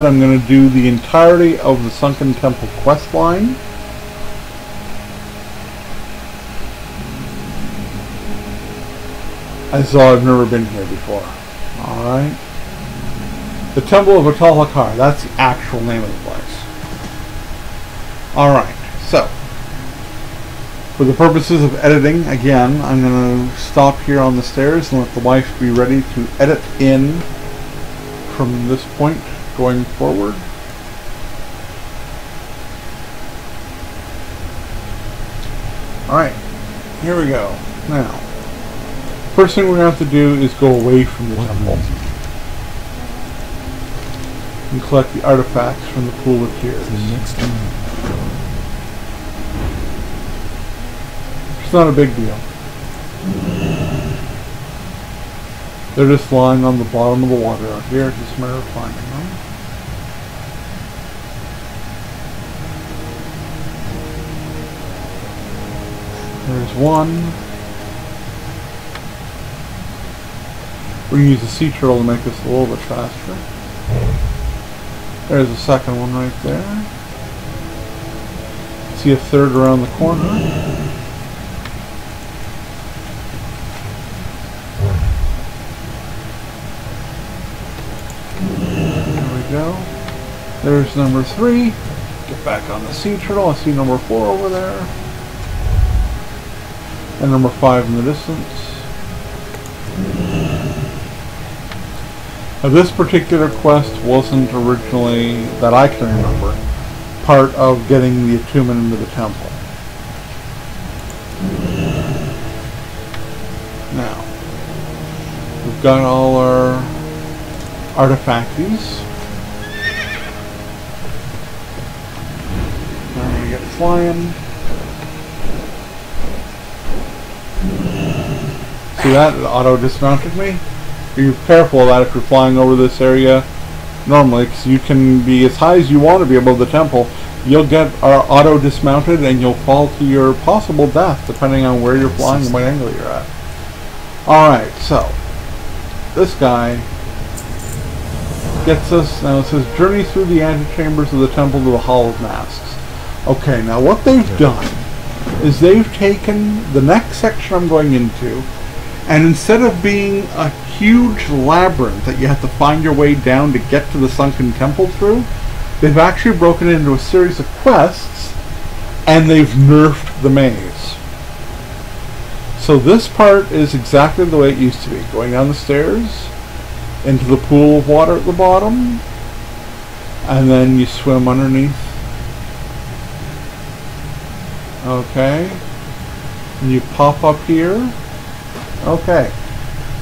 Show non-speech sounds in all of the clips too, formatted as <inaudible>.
I'm going to do the entirety of the Sunken Temple quest line. As though I've never been here before. Alright. The Temple of Atal'Hakkar, that's the actual name of the place. Alright, so. For the purposes of editing, again, I'm going to stop here on the stairs and let the wife be ready to edit in from this point going forward. Alright, here we go. Now, first thing we're going to have to do is go away from the temple. And collect the artifacts from the Pool of Tears. The next one. It's not a big deal. They're just lying on the bottom of the water out here. Just a matter of finding them. There's one. We can use the sea turtle to make this a little bit faster. There's a second one right there. See a third around the corner. There we go. There's number three. Get back on the sea turtle. I see number four over there. And number five in the distance. Now this particular quest wasn't originally, that I can remember, part of getting the attunement into the temple. Now, we've got all our artifacties. Now we get flying. See that? Auto dismounted me. Be careful of that if you're flying over this area normally, because you can be as high as you want to be above the temple. You'll get uh, auto dismounted and you'll fall to your possible death depending on where you're flying and what angle you're at. Alright, so this guy gets us, now it says journey through the antechambers of the temple to the Hall of Masks. Okay, now what they've done is they've taken the next section I'm going into and instead of being a huge labyrinth that you have to find your way down to get to the sunken temple through, they've actually broken it into a series of quests and they've nerfed the maze. So this part is exactly the way it used to be. Going down the stairs, into the pool of water at the bottom, and then you swim underneath. Okay. And you pop up here. Okay.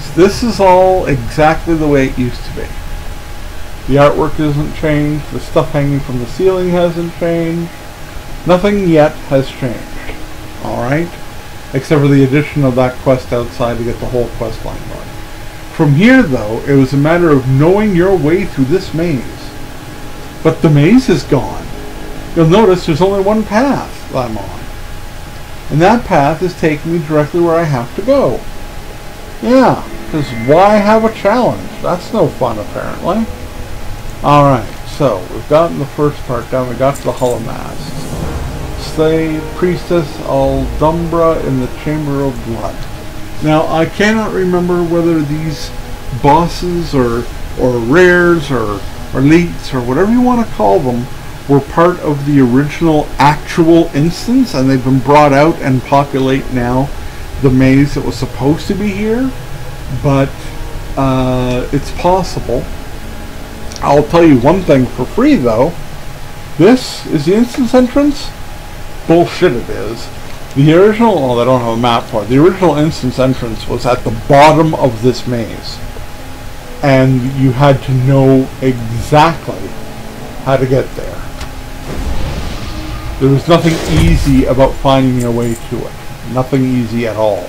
So this is all exactly the way it used to be. The artwork isn't changed. The stuff hanging from the ceiling hasn't changed. Nothing yet has changed. Alright? Except for the addition of that quest outside to get the whole quest line going. From here, though, it was a matter of knowing your way through this maze. But the maze is gone. You'll notice there's only one path I'm on. And that path is taking me directly where I have to go. Yeah, because why have a challenge? That's no fun, apparently. Alright, so we've gotten the first part done. We got to the Hall of Masks. Slay Priestess Udum'bra in the Chamber of Blood. Now, I cannot remember whether these bosses or, or rares or elites or whatever you want to call them were part of the original actual instance and they've been brought out and populate now the maze that was supposed to be here but uh, it's possible. I'll tell you one thing for free though. This is the instance entrance? Bullshit it is. The original oh I don't have a map for it. The original instance entrance was at the bottom of this maze. And you had to know exactly how to get there. There was nothing easy about finding your way to it. Nothing easy at all.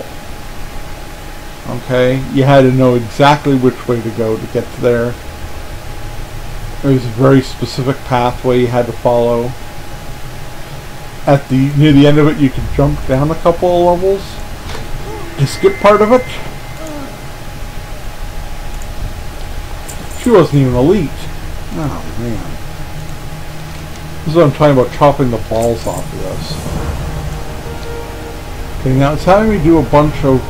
Okay? You had to know exactly which way to go to get there. There was a very specific pathway you had to follow. At the near the end of it you could jump down a couple of levels to skip part of it. She wasn't even elite. Oh, man. This is what I'm talking about, chopping the balls off of this. Okay, now it's having me do a bunch of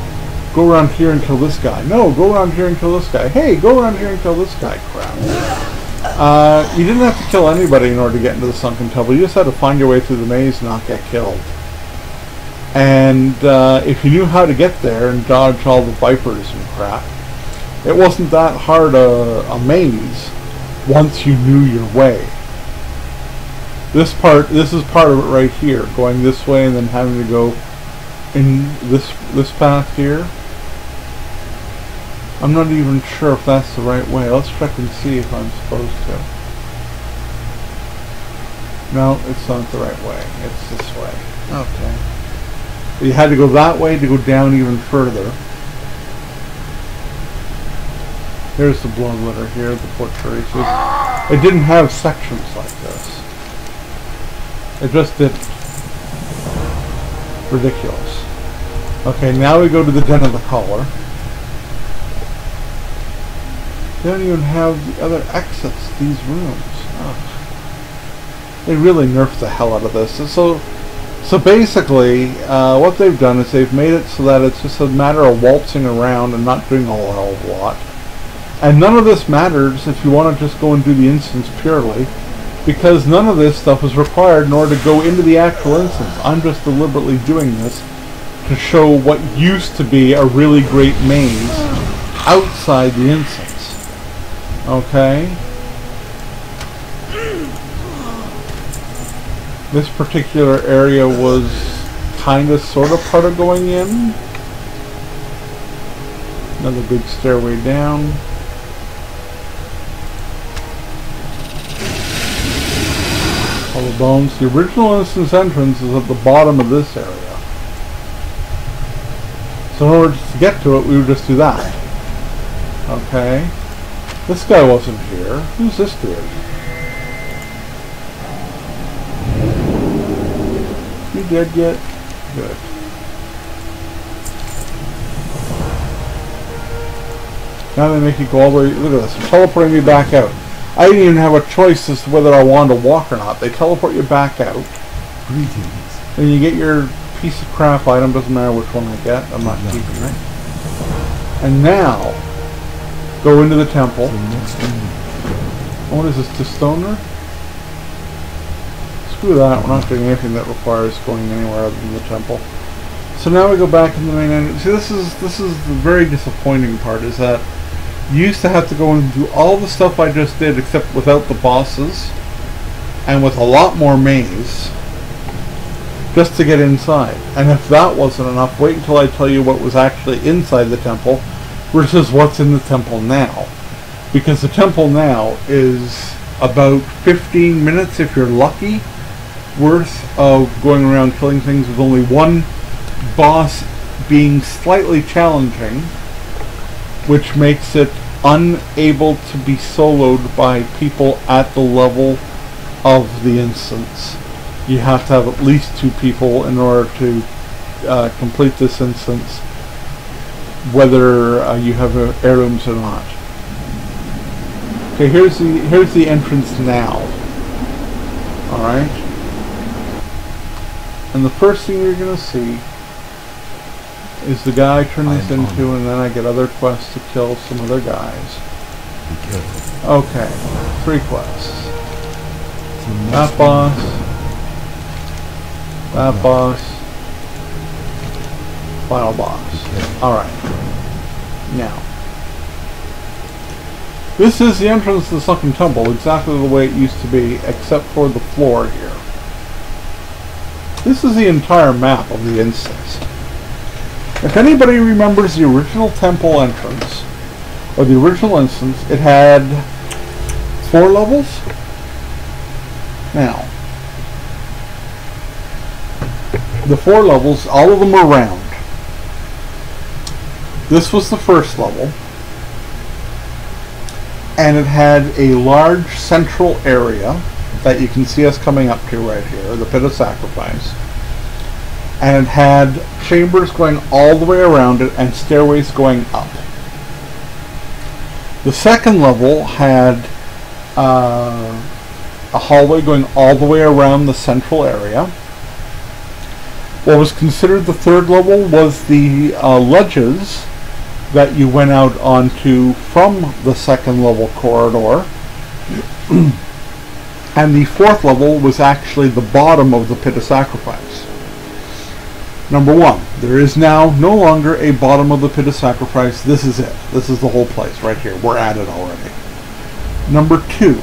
go around here and kill this guy. No, go around here and kill this guy. Hey, go around here and kill this guy. Crap. Uh, you didn't have to kill anybody in order to get into the sunken temple. You just had to find your way through the maze and not get killed. And uh, if you knew how to get there and dodge all the vipers and crap, it wasn't that hard a, a maze once you knew your way. This part, this is part of it right here, going this way and then having to go in this this path here. I'm not even sure if that's the right way. Let's check and see if I'm supposed to. No, it's not the right way. It's this way. Okay. You had to go that way to go down even further. Here's the blood letter here, the foot traces. It didn't have sections like this. It just did ridiculous. Okay, now we go to the Den of the Caller. They don't even have the other exits, these rooms. Ugh. They really nerfed the hell out of this. And So, so basically, uh, what they've done is they've made it so that it's just a matter of waltzing around and not doing a whole hell of a lot. And none of this matters if you want to just go and do the instance purely, because none of this stuff is required in order to go into the actual instance. I'm just deliberately doing this to show what used to be a really great maze outside the instance. Okay? This particular area was kind of sort of part of going in. Another big stairway down. All the bones. The original instance entrance is at the bottom of this area. So in order to get to it, we would just do that. Okay. This guy wasn't here. Who's this dude? You dead yet? Good. Now they make you go all the way. Look at this. Teleporting me back out. I didn't even have a choice as to whether I wanted to walk or not. They teleport you back out. Greetings. And you get your piece of crap item. Doesn't matter which one I get. I'm not keeping it. And now, go into the temple. Oh, what is this, to Stonard? Screw that, we're not doing anything that requires going anywhere other than the temple. So now we go back in the main entrance. See, this is this is the very disappointing part, is that you used to have to go and do all the stuff I just did, except without the bosses, and with a lot more maze, just to get inside. And if that wasn't enough, wait until I tell you what was actually inside the temple, versus what's in the temple now because the temple now is about 15 minutes if you're lucky worth of going around killing things with only one boss being slightly challenging which makes it unable to be soloed by people at the level of the instance you have to have at least two people in order to uh, complete this instance whether uh, you have uh, heirlooms or not Okay, here's the here's the entrance now. All right. And the first thing you're gonna see is the guy I turn this into, and then I get other quests to kill some other guys. Okay, three quests. That boss. That boss. Final boss. Okay. All right. Now. This is the entrance to the Sunken Temple, exactly the way it used to be, except for the floor here. This is the entire map of the instance. If anybody remembers the original temple entrance, or the original instance, it had four levels. Now, the four levels, all of them were round. This was the first level and it had a large central area that you can see us coming up to right here, the pit of sacrifice. And it had chambers going all the way around it and stairways going up. The second level had uh, a hallway going all the way around the central area. What was considered the third level was the uh, ledges that you went out onto from the second level corridor. <clears throat> and the fourth level was actually the bottom of the pit of sacrifice. Number one, there is now no longer a bottom of the pit of sacrifice. This is it. This is the whole place right here. We're at it already. Number two,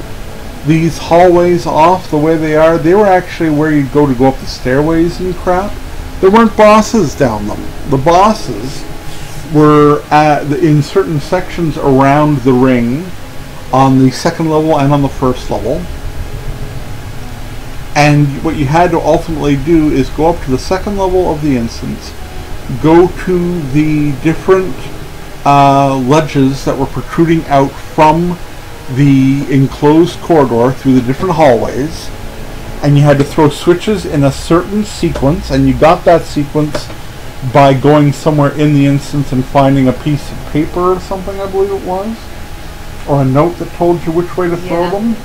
these hallways off the way they are, they were actually where you'd go to go up the stairways and crap. There weren't bosses down them. The bosses were at in certain sections around the ring on the second level and on the first level. And what you had to ultimately do is go up to the second level of the instance, go to the different uh, ledges that were protruding out from the enclosed corridor through the different hallways, and you had to throw switches in a certain sequence, and you got that sequence by going somewhere in the instance and finding a piece of paper or something, I believe it was, or a note that told you which way to throw them.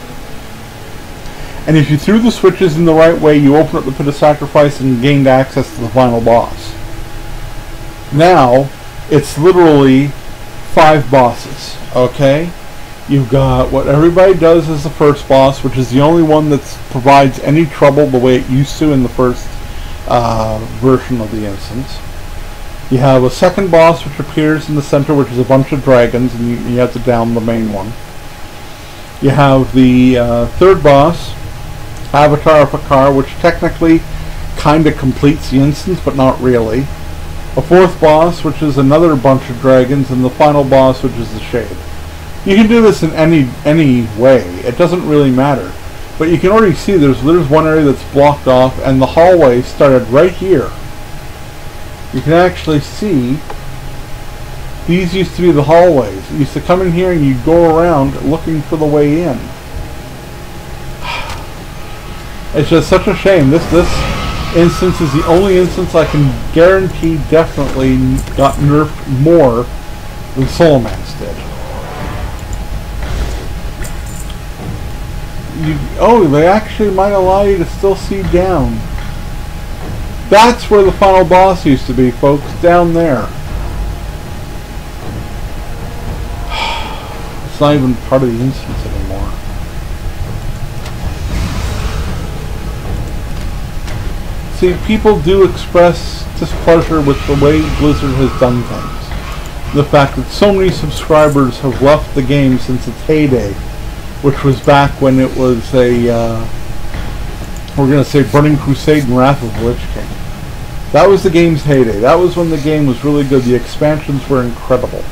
And if you threw the switches in the right way, you opened up the pit of sacrifice and gained access to the final boss. Now, it's literally five bosses, okay? You've got what everybody does as the first boss, which is the only one that provides any trouble the way it used to in the first uh, version of the instance. You have a second boss which appears in the center, which is a bunch of dragons, and you, you have to down the main one. You have the uh, third boss, Avatar of Hakkar, which technically kind of completes the instance, but not really. A fourth boss, which is another bunch of dragons, and the final boss, which is the Shade. You can do this in any any way. It doesn't really matter. But you can already see there's there's one area that's blocked off, and the hallway started right here. You can actually see these used to be the hallways. You used to come in here and you'd go around looking for the way in. <sighs> It's just such a shame. This this instance is the only instance I can guarantee definitely got nerfed more than Scholomance did. You, oh, they actually might allow you to still see down. That's where the final boss used to be, folks. Down there. <sighs> It's not even part of the instance anymore. See, people do express displeasure with the way Blizzard has done things. The fact that so many subscribers have left the game since its heyday, which was back when it was a, uh, we're going to say Burning Crusade and Wrath of the Lich King. That was the game's heyday. That was when the game was really good. The expansions were incredible.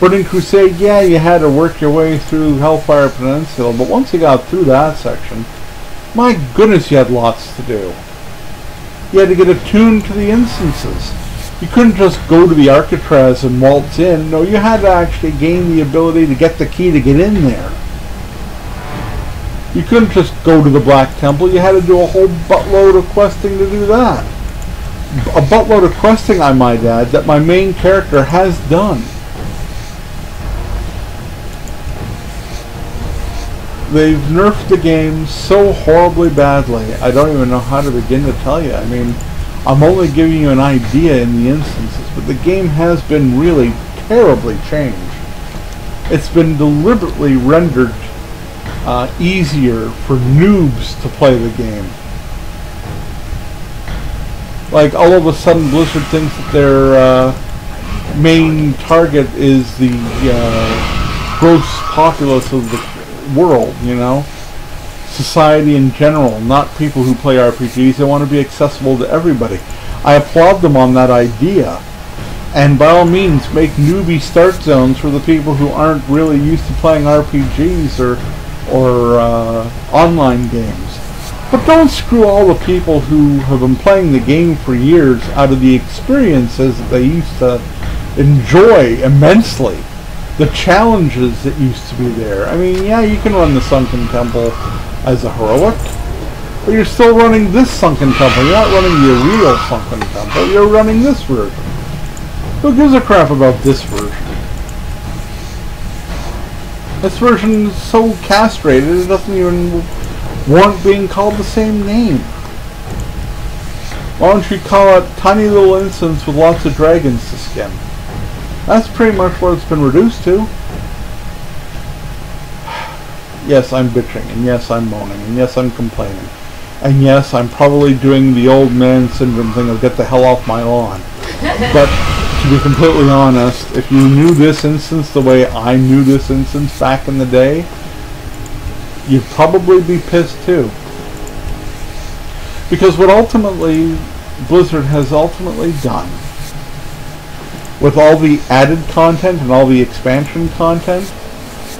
Burning Crusade, yeah, you had to work your way through Hellfire Peninsula, but once you got through that section, my goodness, you had lots to do. You had to get attuned to the instances. You couldn't just go to the Arcatraz and waltz in. No, you had to actually gain the ability to get the key to get in there. You couldn't just go to the Black Temple. You had to do a whole buttload of questing to do that. A buttload of questing, I might add, that my main character has done. They've nerfed the game so horribly badly, I don't even know how to begin to tell you. I mean, I'm only giving you an idea in the instances, but the game has been really terribly changed. It's been deliberately rendered uh, easier for noobs to play the game. Like all of a sudden, Blizzard thinks that their uh, main target is the uh, gross populace of the world. You know, society in general, not people who play RPGs. They want to be accessible to everybody. I applaud them on that idea. And by all means, make newbie start zones for the people who aren't really used to playing RPGs or or uh, online games. But don't screw all the people who have been playing the game for years out of the experiences that they used to enjoy immensely. The challenges that used to be there. I mean, yeah, you can run the Sunken Temple as a heroic, but you're still running this Sunken Temple. You're not running the real Sunken Temple. You're running this version. Who gives a crap about this version? This version is so castrated it doesn't even warrant being called the same name. Why don't you call it Tiny Little Instance with lots of dragons to skin? That's pretty much what it's been reduced to. <sighs> Yes, I'm bitching, and yes, I'm moaning, and yes, I'm complaining. And yes, I'm probably doing the old man syndrome thing of get the hell off my lawn. <laughs> but to be completely honest, if you knew this instance the way I knew this instance back in the day, you'd probably be pissed too. Because what ultimately Blizzard has ultimately done with all the added content and all the expansion content,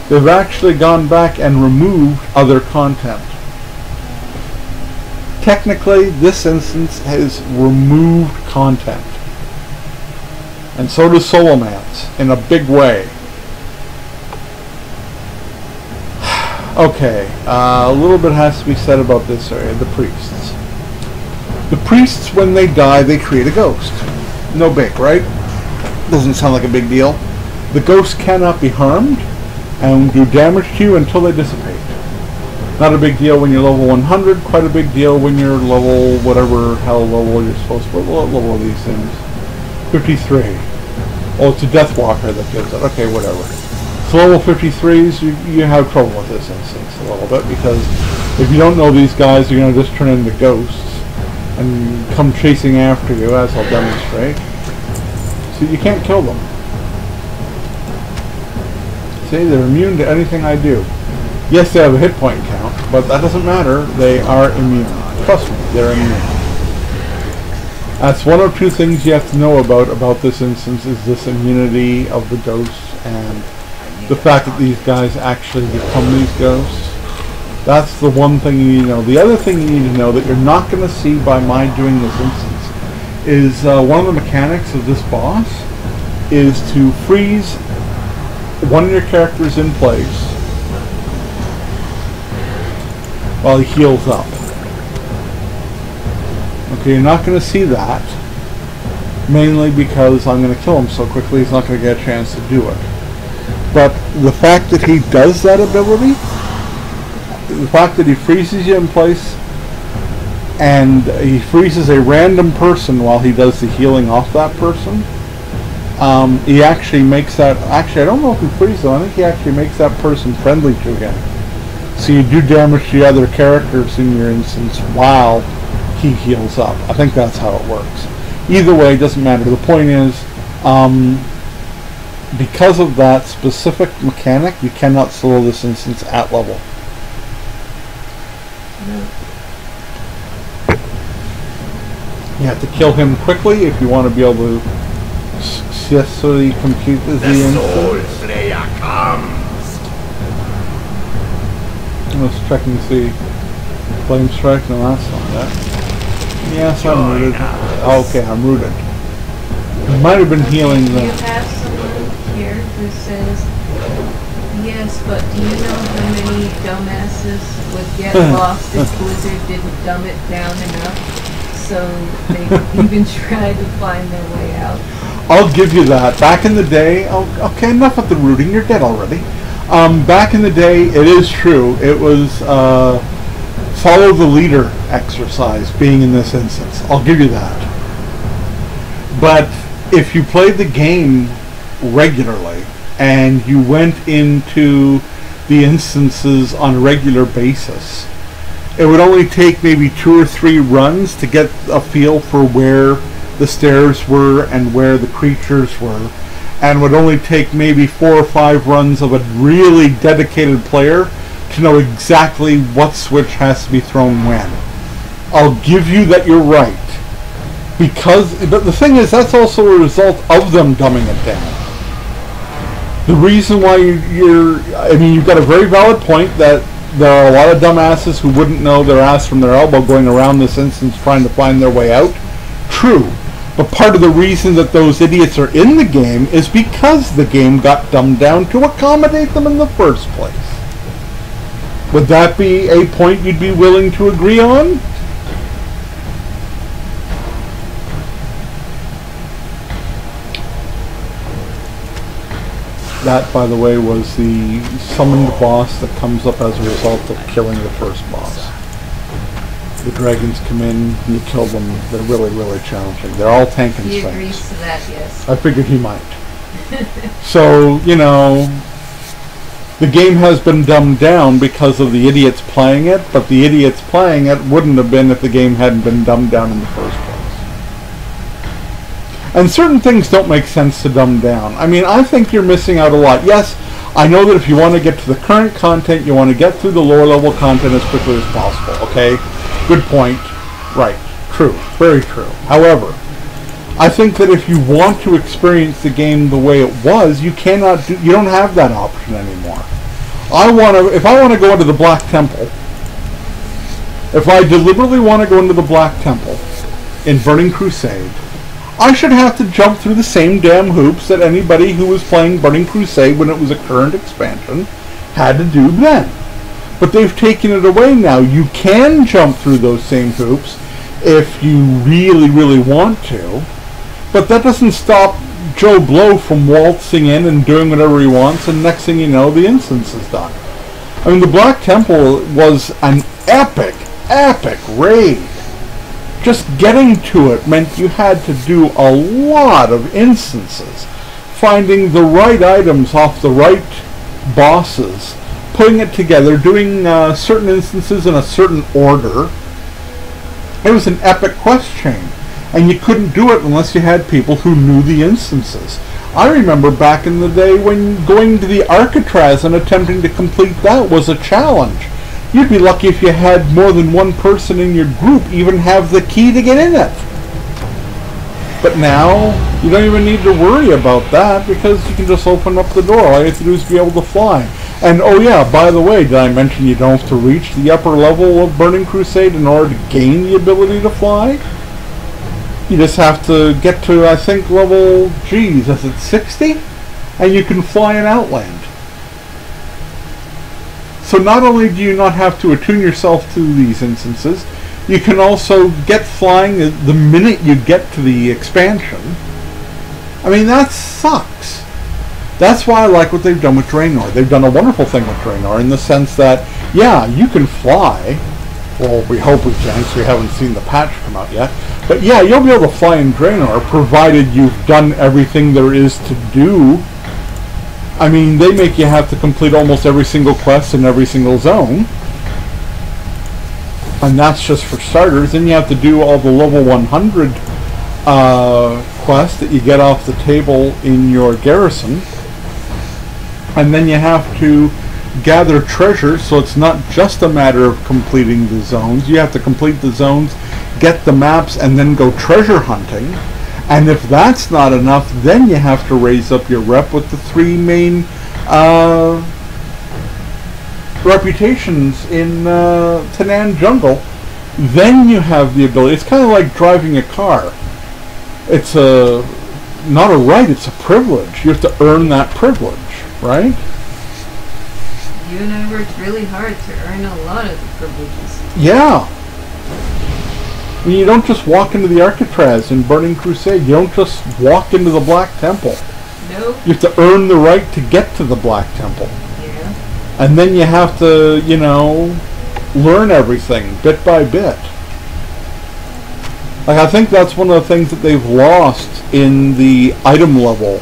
they've actually gone back and removed other content. Technically, this instance has removed content. And so does Scholomance, in a big way. <sighs> okay, uh, a little bit has to be said about this area, the priests. The priests, when they die, they create a ghost. No big, right? Doesn't sound like a big deal. The ghost cannot be harmed and do damage to you until they dissipate. Not a big deal when you're level 100, quite a big deal when you're level whatever hell level you're supposed to, what level are these things? 53. Oh, it's a Deathwalker that gives it. Okay, whatever. So level 53s, you, you have trouble with this instance a little bit because if you don't know these guys, you're going to just turn into ghosts and come chasing after you, as I'll demonstrate. So you can't kill them. See, they're immune to anything I do. Yes, they have a hit point count, but that doesn't matter. They are immune. Trust me, they're immune. That's one or two things you have to know about about this instance is this immunity of the ghosts and the fact that these guys actually become these ghosts. That's the one thing you need to know. The other thing you need to know that you're not going to see by my doing this instance is uh, one of the mechanics of this boss is to freeze one of your characters in place while he heals up. Okay, you're not going to see that, mainly because I'm going to kill him so quickly he's not going to get a chance to do it. But the fact that he does that ability the fact that he freezes you in place and he freezes a random person while he does the healing off that person. Um, he actually makes that. Actually, I don't know if he freezes them. I think he actually makes that person friendly to him. So you do damage to other characters in your instance while he heals up. I think that's how it works. Either way, it doesn't matter. The point is, um, because of that specific mechanic, you cannot solo this instance at level. You have to kill him quickly if you want to be able to successfully complete the, the Soul Slayer comes. Let's check and see. Flame strike? No, that's not that. Yes, I'm rooted. Oh, okay, I'm rooted. He might have been healing You the... have someone here who says, yes, but do you know how many dumbasses would get <laughs> lost if Blizzard didn't dumb it down enough? So they <laughs> even try to find their way out. I'll give you that. Back in the day, oh, okay, enough of the rooting. You're dead already. Um, back in the day, it is true. It was uh, follow the leader exercise being in this instance. I'll give you that. But if you played the game regularly and you went into the instances on a regular basis, it would only take maybe two or three runs to get a feel for where the stairs were and where the creatures were and would only take maybe four or five runs of a really dedicated player to know exactly what switch has to be thrown when. I'll give you that you're right. Because, but the thing is, that's also a result of them dumbing it down. The reason why you- you're, I mean, you've got a very valid point that there are a lot of dumbasses who wouldn't know their ass from their elbow going around this instance trying to find their way out. True. But part of the reason that those idiots are in the game is because the game got dumbed down to accommodate them in the first place. Would that be a point you'd be willing to agree on? That, by the way, was the summoned boss that comes up as a result of killing the first boss. The dragons come in, you kill them. They're really, really challenging. They're all tank and He strength. agrees to that, yes. I figured he might. <laughs> so, you know, the game has been dumbed down because of the idiots playing it, but the idiots playing it wouldn't have been if the game hadn't been dumbed down in the first place. And certain things don't make sense to dumb down. I mean, I think you're missing out a lot. Yes, I know that if you want to get to the current content, you want to get through the lower level content as quickly as possible, okay? Good point. Right. True. Very true. However, I think that if you want to experience the game the way it was, you cannot do, you don't have that option anymore. I want to, if I want to go into the Black Temple, if I deliberately want to go into the Black Temple in Burning Crusade, I should have to jump through the same damn hoops that anybody who was playing Burning Crusade when it was a current expansion had to do then. But they've taken it away now. You can jump through those same hoops if you really, really want to. But that doesn't stop Joe Blow from waltzing in and doing whatever he wants, and next thing you know, the instance is done. I mean, the Black Temple was an epic, epic raid. Just getting to it meant you had to do a lot of instances. Finding the right items off the right bosses, putting it together, doing uh, certain instances in a certain order. It was an epic quest chain and you couldn't do it unless you had people who knew the instances. I remember back in the day when going to the Arcatraz and attempting to complete that was a challenge. You'd be lucky if you had more than one person in your group even have the key to get in it. But now, you don't even need to worry about that because you can just open up the door. All you have to do is be able to fly. And oh yeah, by the way, did I mention you don't have to reach the upper level of Burning Crusade in order to gain the ability to fly? You just have to get to, I think, level, geez, is it 60? And you can fly an Outland. So not only do you not have to attune yourself to these instances, you can also get flying the minute you get to the expansion. I mean, that sucks. That's why I like what they've done with Draenor. They've done a wonderful thing with Draenor in the sense that, yeah, you can fly. Well, we hope we can, so we haven't seen the patch come out yet. But yeah, you'll be able to fly in Draenor, provided you've done everything there is to do. I mean, they make you have to complete almost every single quest in every single zone. And that's just for starters. Then you have to do all the level 100 uh, quests that you get off the table in your garrison. And then you have to gather treasure, so it's not just a matter of completing the zones. You have to complete the zones, get the maps, and then go treasure hunting. And if that's not enough, then you have to raise up your rep with the three main uh, reputations in uh, Tanaan Jungle. Then you have the ability. It's kind of like driving a car. It's a not a right. It's a privilege. You have to earn that privilege, right? You and I worked really hard to earn a lot of the privileges. Yeah. I mean, you don't just walk into the Arcatraz in Burning Crusade. You don't just walk into the Black Temple. Nope. You have to earn the right to get to the Black Temple. Yeah. And then you have to, you know, learn everything bit by bit. Like, I think that's one of the things that they've lost in the item level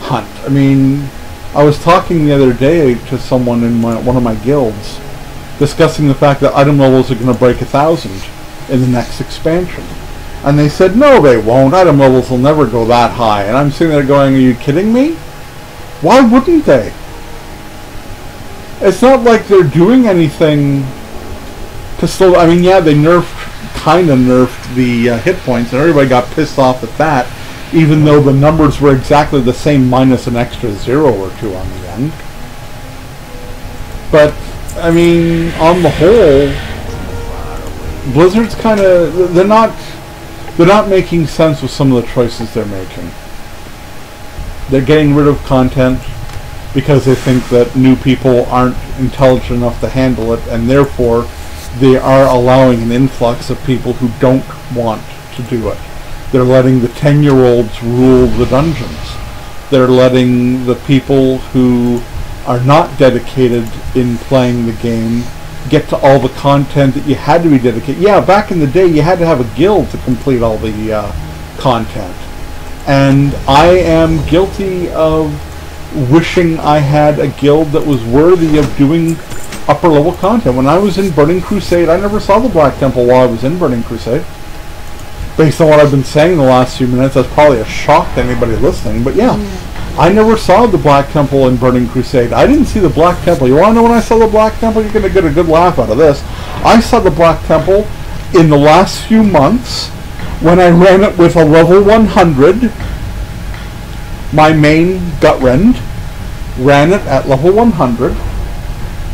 hunt. I mean, I was talking the other day to someone in my, one of my guilds discussing the fact that item levels are going to break a thousand in the next expansion. And they said, no, they won't. Item levels will never go that high. And I'm sitting there going, are you kidding me? Why wouldn't they? It's not like they're doing anything to slow... I mean, yeah, they nerfed, kind of nerfed the uh, hit points, and everybody got pissed off at that, even though the numbers were exactly the same minus an extra zero or two on the end. But, I mean, on the whole, Blizzard's kind of... They're not... They're not making sense with some of the choices they're making. They're getting rid of content because they think that new people aren't intelligent enough to handle it, and therefore they are allowing an influx of people who don't want to do it. They're letting the 10-year-olds rule the dungeons. they're letting the people who are not dedicated in playing the game get to all the content that you had to be dedicated. Yeah, back in the day, you had to have a guild to complete all the uh, content. And I am guilty of wishing I had a guild that was worthy of doing upper level content. When I was in Burning Crusade, I never saw the Black Temple while I was in Burning Crusade. Based on what I've been saying the last few minutes, that's probably a shock to anybody listening. But yeah, I never saw the Black Temple in Burning Crusade. I didn't see the Black Temple. You want to know when I saw the Black Temple? You're going to get a good laugh out of this. I saw the Black Temple in the last few months when I ran it with a level 100. My main Gutrend ran it at level 100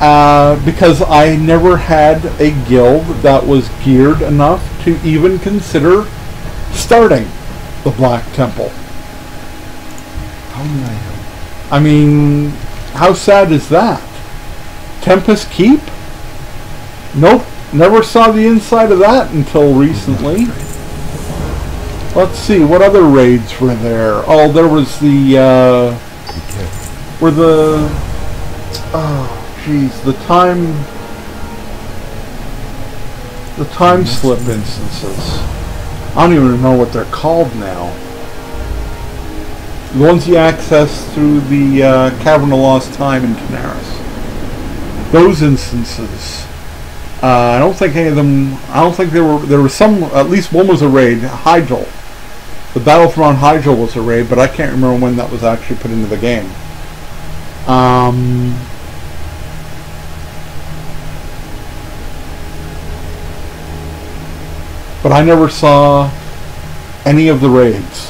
uh, because I never had a guild that was geared enough to even consider starting the Black Temple. I mean, how sad is that? Tempest Keep? Nope, never saw the inside of that until recently. Let's see, what other raids were there? Oh, there was the, uh, were the, oh, jeez, the time, the time slip instances. I don't even know what they're called now. The ones you access through the uh, Cavern of Lost Time in Tanaris. Those instances. Uh, I don't think any of them. I don't think there were. There was some. At least one was a raid. Hyjal. The Battle from Mount Hyjal was a raid, but I can't remember when that was actually put into the game. Um, but I never saw any of the raids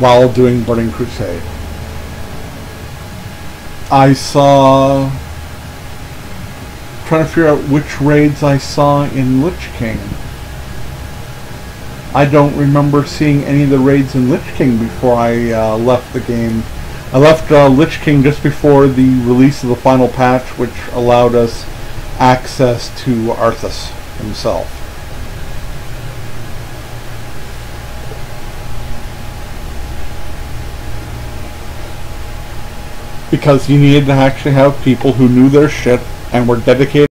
while doing Burning Crusade. I saw trying to figure out which raids I saw in Lich King. I don't remember seeing any of the raids in Lich King before I uh, left the game. I left uh, Lich King just before the release of the final patch, which allowed us access to Arthas himself. Because you needed to actually have people who knew their shit and were dedicated